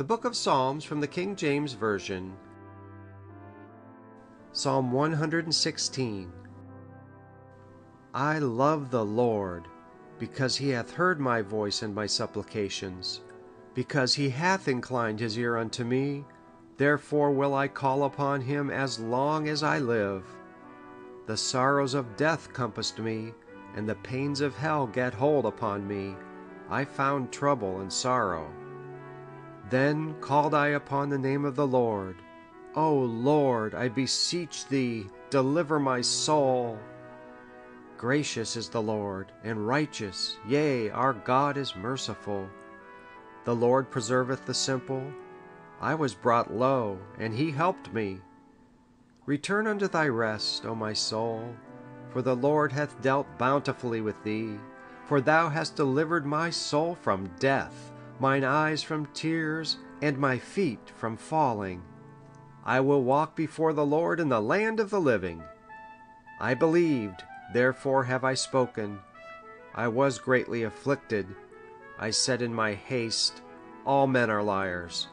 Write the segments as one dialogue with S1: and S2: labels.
S1: The Book of Psalms from the King James Version. Psalm 116. I love the Lord, because he hath heard my voice and my supplications. Because he hath inclined his ear unto me, therefore will I call upon him as long as I live. The sorrows of death compassed me, and the pains of hell get hold upon me. I found trouble and sorrow. Then called I upon the name of the Lord. O Lord, I beseech thee, deliver my soul. Gracious is the Lord, and righteous, yea, our God is merciful. The Lord preserveth the simple. I was brought low, and he helped me. Return unto thy rest, O my soul, for the Lord hath dealt bountifully with thee. For thou hast delivered my soul from death mine eyes from tears, and my feet from falling. I will walk before the Lord in the land of the living. I believed, therefore have I spoken. I was greatly afflicted. I said in my haste, All men are liars.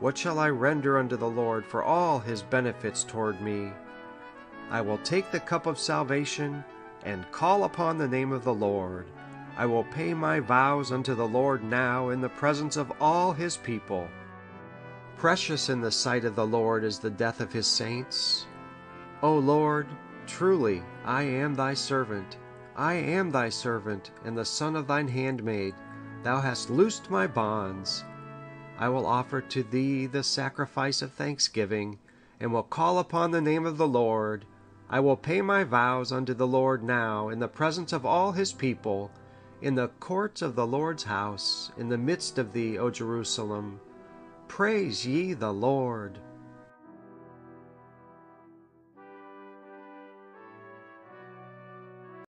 S1: What shall I render unto the Lord for all his benefits toward me? I will take the cup of salvation and call upon the name of the Lord. I will pay my vows unto the Lord now in the presence of all his people. Precious in the sight of the Lord is the death of his saints. O Lord, truly I am thy servant. I am thy servant, and the son of thine handmaid. Thou hast loosed my bonds. I will offer to thee the sacrifice of thanksgiving, and will call upon the name of the Lord. I will pay my vows unto the Lord now in the presence of all his people in the courts of the Lord's house, in the midst of thee, O Jerusalem. Praise ye the Lord.